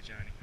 Johnny.